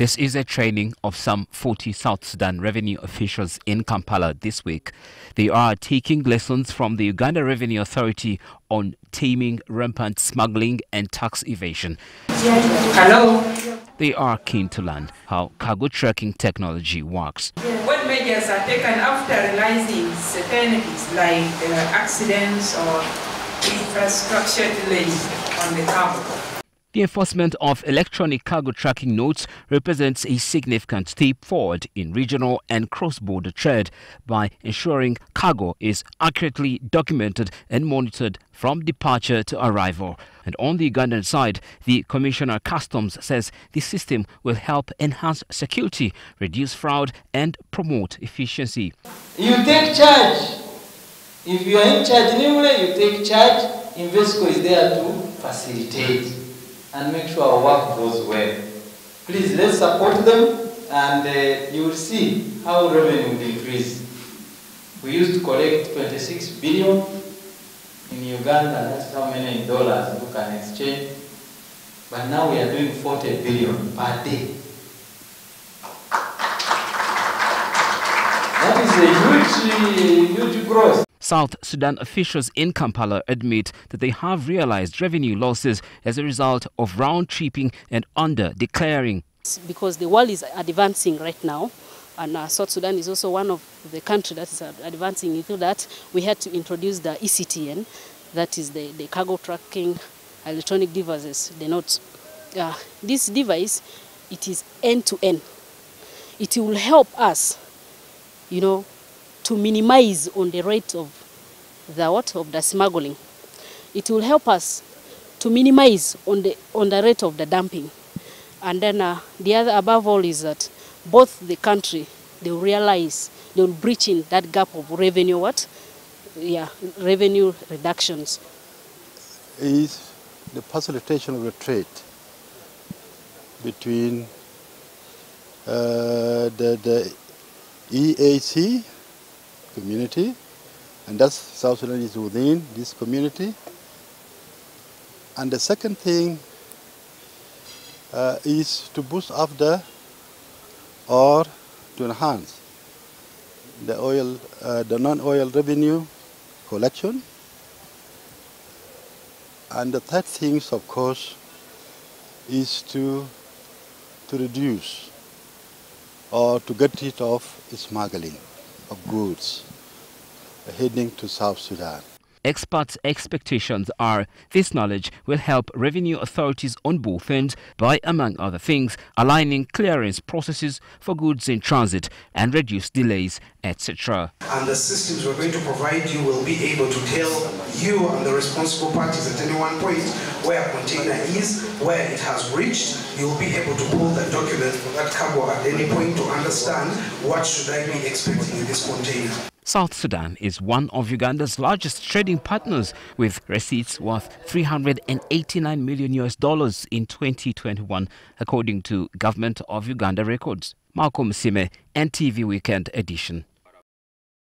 This is a training of some 40 South Sudan revenue officials in Kampala this week. They are taking lessons from the Uganda Revenue Authority on taming rampant smuggling and tax evasion. Hello. They are keen to learn how cargo tracking technology works. What measures are taken after realizing certainties like uh, accidents or infrastructure delays on the cargo? The enforcement of electronic cargo tracking notes represents a significant step forward in regional and cross-border trade by ensuring cargo is accurately documented and monitored from departure to arrival. And on the Ugandan side, the Commissioner Customs says the system will help enhance security, reduce fraud and promote efficiency. You take charge. If you are in charge you take charge. Invesco is there to facilitate and make sure our work goes well. Please, let's support them and uh, you will see how revenue will increase. We used to collect 26 billion in Uganda, that's how many dollars you can exchange. But now we are doing 40 billion per day. That is a huge, huge growth. South Sudan officials in Kampala admit that they have realized revenue losses as a result of round tripping and under declaring. Because the world is advancing right now, and uh, South Sudan is also one of the countries that is advancing into that. We had to introduce the ECTN, that is the, the cargo tracking electronic devices, the notes. Uh, this device, it is end-to-end. -end. It will help us, you know, to minimize on the rate of the what of the smuggling. It will help us to minimize on the on the rate of the dumping. And then uh, the other above all is that both the country they will realize they will breach in that gap of revenue what yeah revenue reductions is the facilitation of the trade between uh, the, the EAC community, and that's South Sudan is within this community. And the second thing uh, is to boost up the or to enhance the oil, uh, the non-oil revenue collection. And the third thing, of course, is to to reduce or to get rid of smuggling of goods heading to South Sudan. Experts' expectations are this knowledge will help revenue authorities on both ends by, among other things, aligning clearance processes for goods in transit and reduce delays, etc. And the systems we're going to provide you will be able to tell you and the responsible parties at any one point where a container is, where it has reached. You'll be able to pull the document for that cargo at any point to understand what should I be expecting in this container. South Sudan is one of Uganda's largest trading partners with receipts worth 389 million US dollars in 2021 according to Government of Uganda records. Malcolm Sime, NTV Weekend Edition.